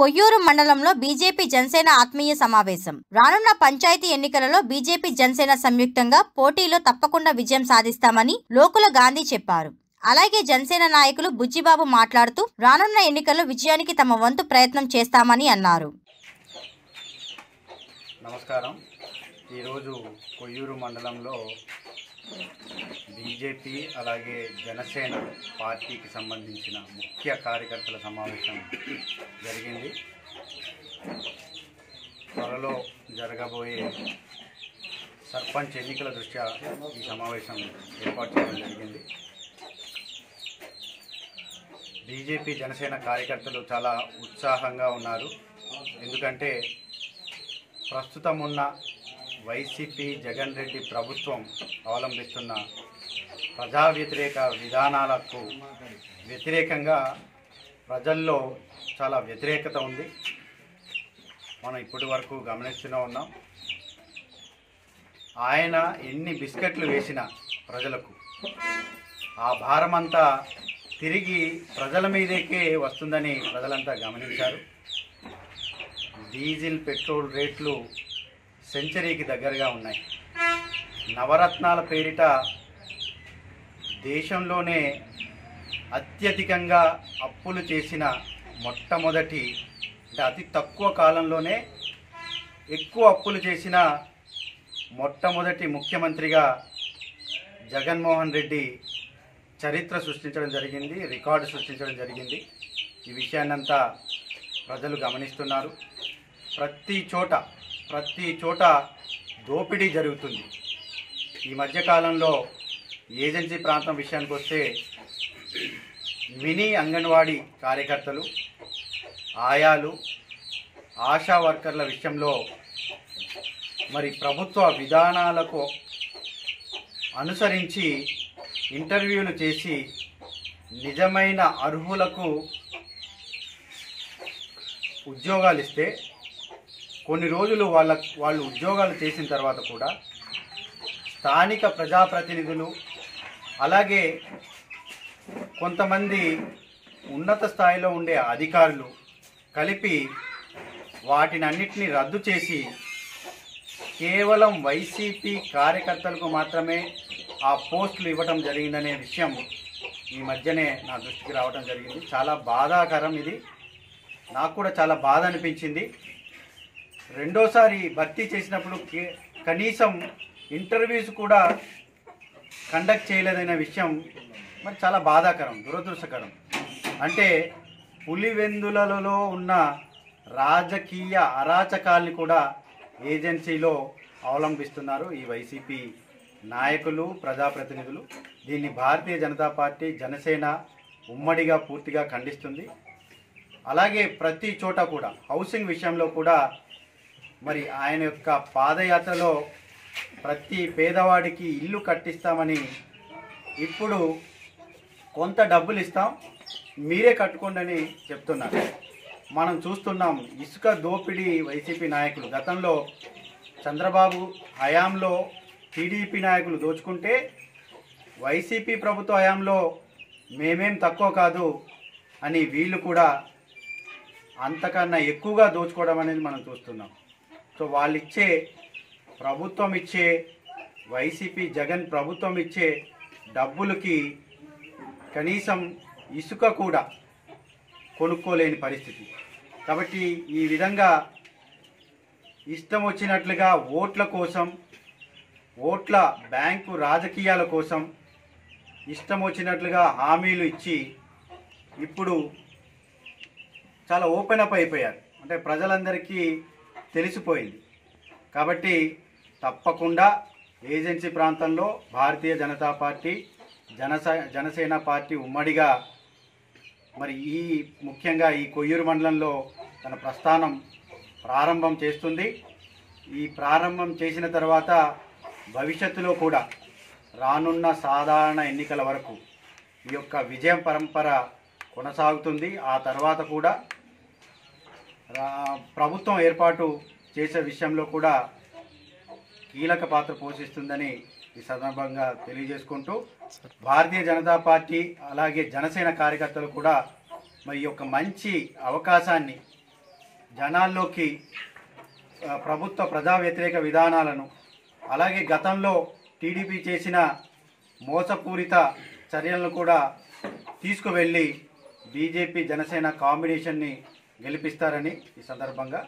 కొయ్యూరు మండలంలో బీజేపీ జనసేన ఆత్మీయ సమావేశం. రానున్న పంచాయతీ ఎన్నికలలో బీజేపీ జనసేన సంయుక్తంగా పోటీలో తప్పకుండా విజయం సాధిస్తామని లోకుల గాంధీ చెప్పారు. అలాగే జనసేన నాయకులు బుజ్జిబాబు మాట్లాడుతూ రానున్న ఎన్నికల్లో విజయానికి తమ వంతు ప్రయత్నం చేస్తామని అన్నారు. నమస్కారం. ఈరోజు కొయ్యూరు మండలంలో బీజేపీ అలాగే జనసేన పార్టీకి సంబంధించిన ముఖ్య కార్యకర్తల సమావేశం జరిగింది. త్వరలో జరగబోయే సర్పంచ్ ఎన్నికల దృష్ట్యా ఈ సమావేశం ఏర్పాటు చేయడం జరిగింది. బీజేపీ జనసేన కార్యకర్తలు చాలా ఉత్సాహంగా ఉన్నారు. ఎందుకంటే ప్రస్తుతం ఉన్న వైసీపీ జగన్ రెడ్డి ప్రభుత్వం అవలంబిస్తున్న ప్రజా వ్యతిరేక విధానాలకు వ్యతిరేకంగా ప్రజల్లో చాలా వ్యతిరేకత ఉంది. మనం ఇప్పటి వరకు గమనిస్తూనే ఉన్నాం. ఆయన ఎన్ని బిస్కెట్లు వేసినా ప్రజలకు ఆ భారమంతా తిరిగి ప్రజల మీదకే వస్తుందని ప్రజలంతా గమనించారు. డీజిల్ పెట్రోల్ రేట్లు సెంచరీకి దగ్గరగా ఉన్నాయి. నవరత్నాల పేరిట దేశంలోనే అత్యధికంగా అప్పులు చేసిన మొట్టమొదటి అంటే అతి తక్కువ కాలంలోనే ఎక్కువ అప్పులు చేసిన మొట్టమొదటి ముఖ్యమంత్రిగా జగన్మోహన్ రెడ్డి చరిత్ర సృష్టించడం జరిగింది రికార్డు సృష్టించడం జరిగింది. ఈ విషయాన్నంతా ప్రజలు గమనిస్తున్నారు. ప్రతి చోట ప్రతి చోట దోపిడీ జరుగుతుంది. ఈ మధ్యకాలంలో ఏజెన్సీ ప్రాంతం విషయానికి వస్తే మినీ అంగన్వాడీ కార్యకర్తలు ఆయాలు ఆశా వర్కర్ల విషయంలో మరి ప్రభుత్వ విధానాలకు అనుసరించి ఇంటర్వ్యూలు చేసి నిజమైన అర్హులకు ఉద్యోగాలు ఇస్తే కొన్ని రోజులు వాళ్ళ వాళ్ళు ఉద్యోగాలు చేసిన తర్వాత కూడా స్థానిక ప్రజాప్రతినిధులు అలాగే కొంతమంది ఉన్నత స్థాయిలో ఉండే అధికారులు కలిపి వాటిని అన్నిటినీ రద్దు చేసి కేవలం వైసీపీ కార్యకర్తలకు మాత్రమే ఆ పోస్టులు ఇవ్వటం జరిగిందనే విషయం ఈ మధ్యనే నా దృష్టికి రావడం జరిగింది. చాలా బాధాకరం ఇది. నాకు కూడా చాలా బాధ అనిపించింది. రెండోసారి భర్తీ చేసినప్పుడు కే- కనీసం ఇంటర్వ్యూస్ కూడా కండక్ట్ చేయలేదనే విషయం మరి చాలా బాధాకరం దురదృష్టకరం. అంటే పులివెందులలో ఉన్న రాజకీయ అరాచకాల్ని కూడా ఏజెన్సీలో అవలంబిస్తున్నారు ఈ వైసీపీ నాయకులు ప్రజాప్రతినిధులు. దీన్ని భారతీయ జనతా పార్టీ జనసేన ఉమ్మడిగా పూర్తిగా ఖండిస్తుంది. అలాగే ప్రతి చోట కూడా హౌసింగ్ విషయంలో కూడా మరి ఆయన యొక్క పాదయాత్రలో ప్రతి పేదవాడికి ఇల్లు కట్టిస్తామని ఇప్పుడు కొంత డబ్బులు ఇస్తాం మీరే కట్టుకోండి చెప్తున్నారు. మనం చూస్తున్నాం ఇసుక దోపిడీ వైసీపీ నాయకులు. గతంలో చంద్రబాబు హయాంలో టీడీపీ నాయకులు దోచుకుంటే వైసీపీ ప్రభుత్వ హయాంలో మేమేం తక్కువ కాదు అని వీళ్ళు కూడా అంతకన్నా ఎక్కువగా దోచుకోవడం అనేది మనం చూస్తున్నాం. సో వాళ్ళు ఇచ్చే ప్రభుత్వం ఇచ్చే వైసీపీ జగన్ ప్రభుత్వం ఇచ్చే డబ్బులకి కనీసం ఇసుక కూడా కొనుక్కోలేని పరిస్థితి. కాబట్టి ఈ విధంగా ఇష్టం వచ్చినట్లుగా ఓట్ల కోసం ఓట్ల బ్యాంకు రాజకీయాల కోసం ఇష్టం వచ్చినట్లుగా హామీలు ఇచ్చి ఇప్పుడు చాలా ఓపెన్ అప్ అయిపోయారు. అంటే ప్రజలందరికీ తెలిసిపోయింది. కాబట్టి తప్పకుండా ఏజెన్సీ ప్రాంతంలో భారతీయ జనతా పార్టీ జనస జనసేన పార్టీ ఉమ్మడిగా మరి ఈ ముఖ్యంగా ఈ కొయ్యూరు మండలంలో తన ప్రస్థానం ప్రారంభం చేస్తుంది. ఈ ప్రారంభం చేసిన తర్వాత భవిష్యత్తులో కూడా రానున్న సాధారణ ఎన్నికల వరకు ఈ యొక్క విజయం పరంపర కొనసాగుతుంది. ఆ తర్వాత కూడా ప్రభుత్వం ఏర్పాటు చేసే విషయంలో కూడా కీలక పాత్ర పోషిస్తుందని ఈ సందర్భంగా తెలియజేసుకుంటూ భారతీయ జనతా పార్టీ అలాగే జనసేన కార్యకర్తలు కూడా మరి యొక్క మంచి అవకాశాన్ని జనాల్లోకి ప్రభుత్వ ప్రజా వ్యతిరేక విధానాలను అలాగే గతంలో టీడీపీ చేసిన మోసపూరిత చర్యలను కూడా తీసుకువెళ్ళి బీజేపీ జనసేన కాంబినేషన్ని గెలిపిస్తారని ఈ సందర్భంగా